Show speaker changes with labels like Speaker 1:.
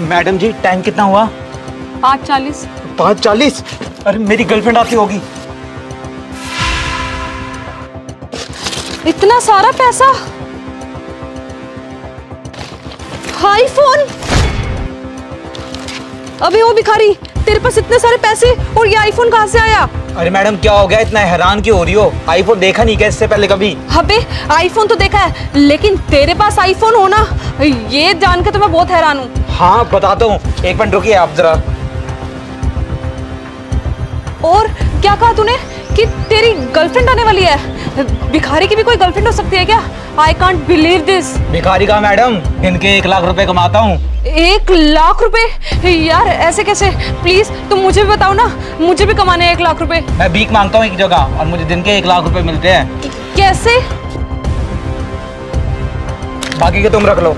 Speaker 1: Madam जी time कितना हुआ?
Speaker 2: पाँच चालीस।
Speaker 1: पाँच चालीस? अरे मेरी गर्लफ्रेंड आती होगी।
Speaker 2: इतना सारा पैसा? आईफोन अबे ओ भिखारी तेरे पास इतने सारे पैसे और ये आईफोन कहाँ से आया?
Speaker 1: अरे मैडम क्या हो गया? इतना हैरान क्यों हो रही हो? आईफोन देखा नहीं क्या इससे पहले कभी?
Speaker 2: अबे आईफोन तो देखा है लेकिन तेरे पास आईफोन होना ये जान के तो मैं बहुत हैरान हूँ।
Speaker 1: हाँ बताता हूँ एक मिनट रुकिए आप जरा।
Speaker 2: और क्या कहा तूने कि तेरी गर्लफ्रेंड आने वाली है? भिखारी की भी कोई गर्लफ्रेंड हो सकती है क्या? आई कांट बिलीव दिस
Speaker 1: भिखारी का मैडम दिन के एक लाख रुपए कमाता हूँ।
Speaker 2: एक लाख रुपए? यार ऐसे कैसे? प्लीज़ तुम मुझे भी बताओ ना। मुझे भी कमाने हैं एक लाख रुपए।
Speaker 1: मैं भीख माँगता हूँ एक जगह और मुझे दिन के एक लाख रुपए मिलते हैं।
Speaker 2: कैसे?
Speaker 1: बाकी के तुम रख लो।